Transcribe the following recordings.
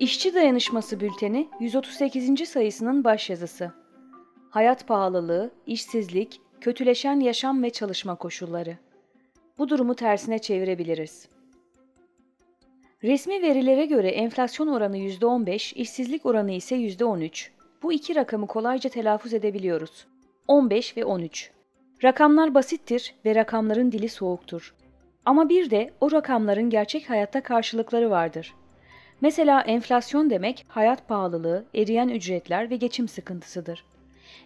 İşçi Dayanışması Bülteni 138. sayısının başyazısı. Hayat pahalılığı, işsizlik, kötüleşen yaşam ve çalışma koşulları. Bu durumu tersine çevirebiliriz. Resmi verilere göre enflasyon oranı %15, işsizlik oranı ise %13. Bu iki rakamı kolayca telaffuz edebiliyoruz. 15 ve 13. Rakamlar basittir ve rakamların dili soğuktur. Ama bir de o rakamların gerçek hayatta karşılıkları vardır. Mesela enflasyon demek hayat pahalılığı, eriyen ücretler ve geçim sıkıntısıdır.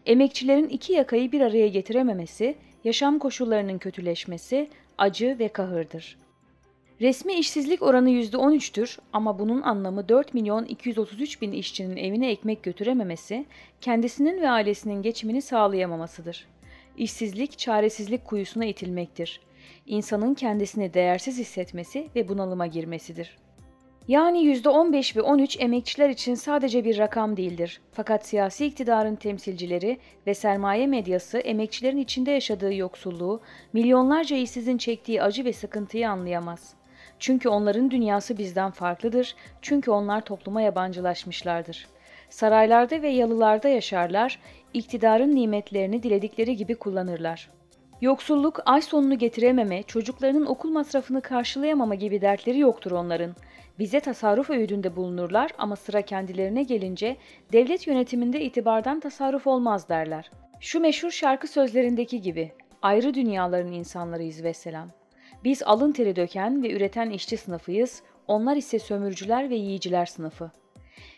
Emekçilerin iki yakayı bir araya getirememesi, yaşam koşullarının kötüleşmesi, acı ve kahırdır. Resmi işsizlik oranı %13'tür ama bunun anlamı 4 milyon 233 bin işçinin evine ekmek götürememesi, kendisinin ve ailesinin geçimini sağlayamamasıdır. İşsizlik, çaresizlik kuyusuna itilmektir. İnsanın kendisini değersiz hissetmesi ve bunalıma girmesidir. Yani %15 ve 13 emekçiler için sadece bir rakam değildir. Fakat siyasi iktidarın temsilcileri ve sermaye medyası emekçilerin içinde yaşadığı yoksulluğu, milyonlarca işsizin çektiği acı ve sıkıntıyı anlayamaz. Çünkü onların dünyası bizden farklıdır, çünkü onlar topluma yabancılaşmışlardır. Saraylarda ve yalılarda yaşarlar, iktidarın nimetlerini diledikleri gibi kullanırlar. Yoksulluk, ay sonunu getirememe, çocuklarının okul masrafını karşılayamama gibi dertleri yoktur onların. Bize tasarruf öğüdünde bulunurlar ama sıra kendilerine gelince devlet yönetiminde itibardan tasarruf olmaz derler. Şu meşhur şarkı sözlerindeki gibi ayrı dünyaların insanlarıyız ve selam. Biz alın teri döken ve üreten işçi sınıfıyız, onlar ise sömürücüler ve yiyiciler sınıfı.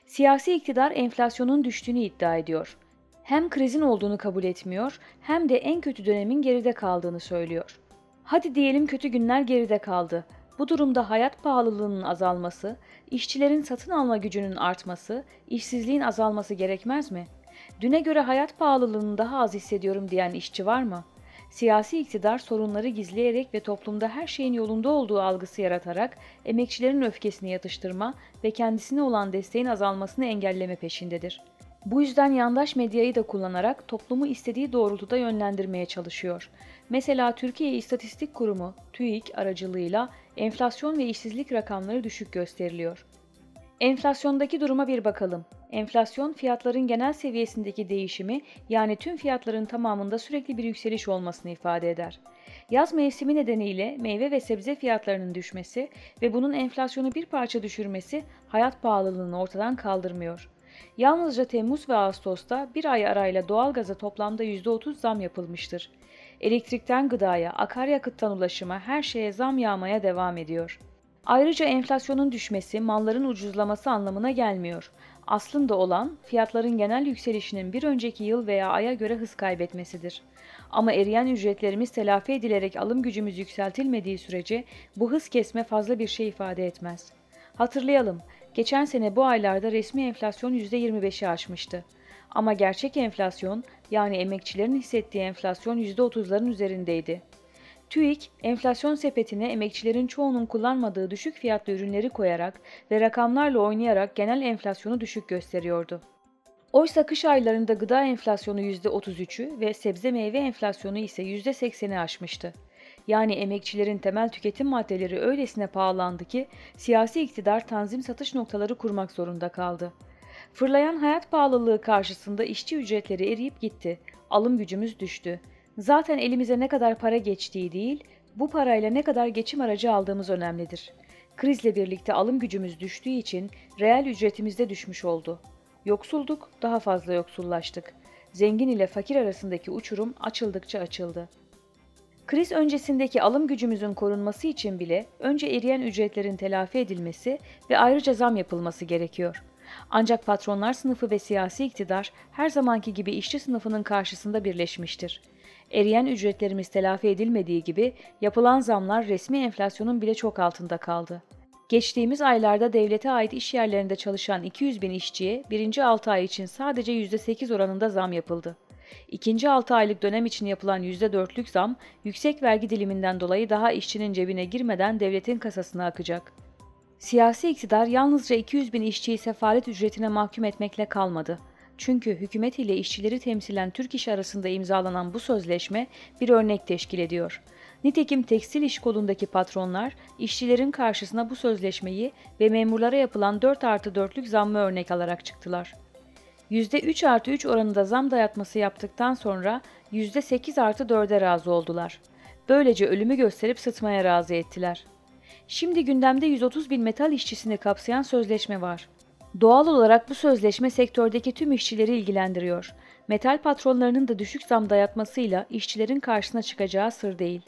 Siyasi iktidar enflasyonun düştüğünü iddia ediyor. Hem krizin olduğunu kabul etmiyor, hem de en kötü dönemin geride kaldığını söylüyor. Hadi diyelim kötü günler geride kaldı. Bu durumda hayat pahalılığının azalması, işçilerin satın alma gücünün artması, işsizliğin azalması gerekmez mi? Düne göre hayat pahalılığını daha az hissediyorum diyen işçi var mı? Siyasi iktidar sorunları gizleyerek ve toplumda her şeyin yolunda olduğu algısı yaratarak emekçilerin öfkesini yatıştırma ve kendisine olan desteğin azalmasını engelleme peşindedir. Bu yüzden yandaş medyayı da kullanarak toplumu istediği doğrultuda yönlendirmeye çalışıyor. Mesela Türkiye İstatistik Kurumu TÜİK aracılığıyla enflasyon ve işsizlik rakamları düşük gösteriliyor. Enflasyondaki duruma bir bakalım. Enflasyon fiyatların genel seviyesindeki değişimi yani tüm fiyatların tamamında sürekli bir yükseliş olmasını ifade eder. Yaz mevsimi nedeniyle meyve ve sebze fiyatlarının düşmesi ve bunun enflasyonu bir parça düşürmesi hayat pahalılığını ortadan kaldırmıyor. Yalnızca Temmuz ve Ağustos'ta bir ay arayla doğalgaza toplamda %30 zam yapılmıştır. Elektrikten gıdaya, akaryakıttan ulaşıma her şeye zam yağmaya devam ediyor. Ayrıca enflasyonun düşmesi malların ucuzlaması anlamına gelmiyor. Aslında olan fiyatların genel yükselişinin bir önceki yıl veya aya göre hız kaybetmesidir. Ama eriyen ücretlerimiz telafi edilerek alım gücümüz yükseltilmediği sürece bu hız kesme fazla bir şey ifade etmez. Hatırlayalım, geçen sene bu aylarda resmi enflasyon %25'i aşmıştı. Ama gerçek enflasyon yani emekçilerin hissettiği enflasyon %30'ların üzerindeydi. TÜİK, enflasyon sepetine emekçilerin çoğunun kullanmadığı düşük fiyatlı ürünleri koyarak ve rakamlarla oynayarak genel enflasyonu düşük gösteriyordu. Oysa kış aylarında gıda enflasyonu %33'ü ve sebze meyve enflasyonu ise %80'i aşmıştı. Yani emekçilerin temel tüketim maddeleri öylesine pahalandı ki siyasi iktidar tanzim satış noktaları kurmak zorunda kaldı. Fırlayan hayat pahalılığı karşısında işçi ücretleri eriyip gitti. Alım gücümüz düştü. Zaten elimize ne kadar para geçtiği değil, bu parayla ne kadar geçim aracı aldığımız önemlidir. Krizle birlikte alım gücümüz düştüğü için reel ücretimiz de düşmüş oldu. Yoksulduk, daha fazla yoksullaştık. Zengin ile fakir arasındaki uçurum açıldıkça açıldı. Kriz öncesindeki alım gücümüzün korunması için bile önce eriyen ücretlerin telafi edilmesi ve ayrıca zam yapılması gerekiyor. Ancak patronlar sınıfı ve siyasi iktidar her zamanki gibi işçi sınıfının karşısında birleşmiştir. Eriyen ücretlerimiz telafi edilmediği gibi yapılan zamlar resmi enflasyonun bile çok altında kaldı. Geçtiğimiz aylarda devlete ait iş yerlerinde çalışan 200 bin işçiye birinci 6 ay için sadece %8 oranında zam yapıldı. İkinci 6 aylık dönem için yapılan %4'lük zam, yüksek vergi diliminden dolayı daha işçinin cebine girmeden devletin kasasına akacak. Siyasi iktidar yalnızca 200 bin işçiyi sefalet ücretine mahkum etmekle kalmadı. Çünkü hükümet ile işçileri temsilen Türk İş arasında imzalanan bu sözleşme bir örnek teşkil ediyor. Nitekim tekstil iş kolundaki patronlar işçilerin karşısına bu sözleşmeyi ve memurlara yapılan 4 artı 4'lük zammı örnek alarak çıktılar. %3 artı 3 oranında zam dayatması yaptıktan sonra %8 artı 4'e razı oldular. Böylece ölümü gösterip sıtmaya razı ettiler. Şimdi gündemde 130 bin metal işçisini kapsayan sözleşme var. Doğal olarak bu sözleşme sektördeki tüm işçileri ilgilendiriyor. Metal patronlarının da düşük zam dayatmasıyla işçilerin karşısına çıkacağı sır değil.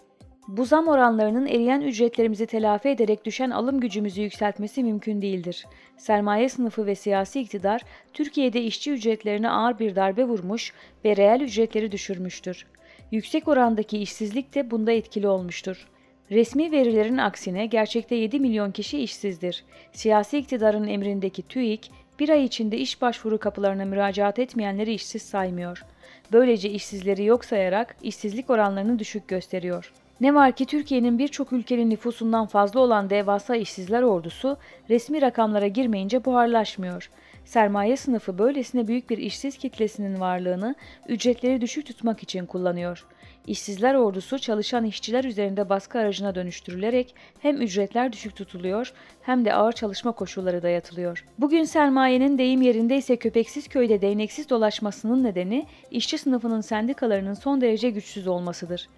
Bu zam oranlarının eriyen ücretlerimizi telafi ederek düşen alım gücümüzü yükseltmesi mümkün değildir. Sermaye sınıfı ve siyasi iktidar Türkiye'de işçi ücretlerine ağır bir darbe vurmuş ve reel ücretleri düşürmüştür. Yüksek orandaki işsizlik de bunda etkili olmuştur. Resmi verilerin aksine gerçekte 7 milyon kişi işsizdir. Siyasi iktidarın emrindeki TÜİK, bir ay içinde iş başvuru kapılarına müracaat etmeyenleri işsiz saymıyor. Böylece işsizleri yok sayarak işsizlik oranlarını düşük gösteriyor. Ne var ki Türkiye'nin birçok ülkenin nüfusundan fazla olan devasa işsizler ordusu resmi rakamlara girmeyince buharlaşmıyor. Sermaye sınıfı böylesine büyük bir işsiz kitlesinin varlığını ücretleri düşük tutmak için kullanıyor. İşsizler ordusu çalışan işçiler üzerinde baskı aracına dönüştürülerek hem ücretler düşük tutuluyor hem de ağır çalışma koşulları dayatılıyor. Bugün sermayenin deyim yerindeyse köpeksiz köyde değneksiz dolaşmasının nedeni işçi sınıfının sendikalarının son derece güçsüz olmasıdır.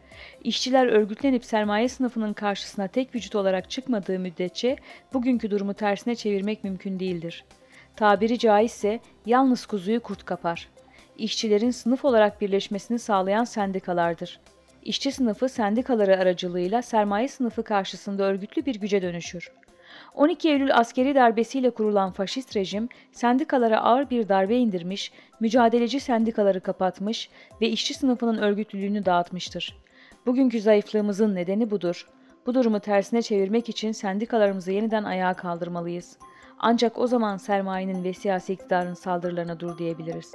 İşçiler örgütlenip sermaye sınıfının karşısına tek vücut olarak çıkmadığı müddetçe bugünkü durumu tersine çevirmek mümkün değildir. Tabiri caizse yalnız kuzuyu kurt kapar. İşçilerin sınıf olarak birleşmesini sağlayan sendikalardır. İşçi sınıfı sendikaları aracılığıyla sermaye sınıfı karşısında örgütlü bir güce dönüşür. 12 Eylül askeri darbesiyle kurulan faşist rejim sendikalara ağır bir darbe indirmiş, mücadeleci sendikaları kapatmış ve işçi sınıfının örgütlülüğünü dağıtmıştır. Bugünkü zayıflığımızın nedeni budur. Bu durumu tersine çevirmek için sendikalarımızı yeniden ayağa kaldırmalıyız. Ancak o zaman sermayenin ve siyasi iktidarın saldırılarına dur diyebiliriz.